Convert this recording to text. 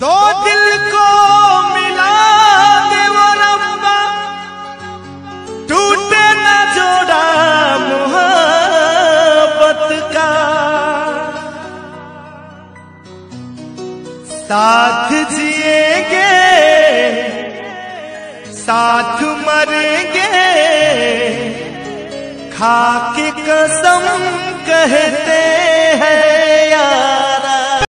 दो दिल को मिला दे वो रब्बा टूटे न जोड़ा मोहब्बत का। साथ जिएँगे, साथ मरेंगे, खा के कसम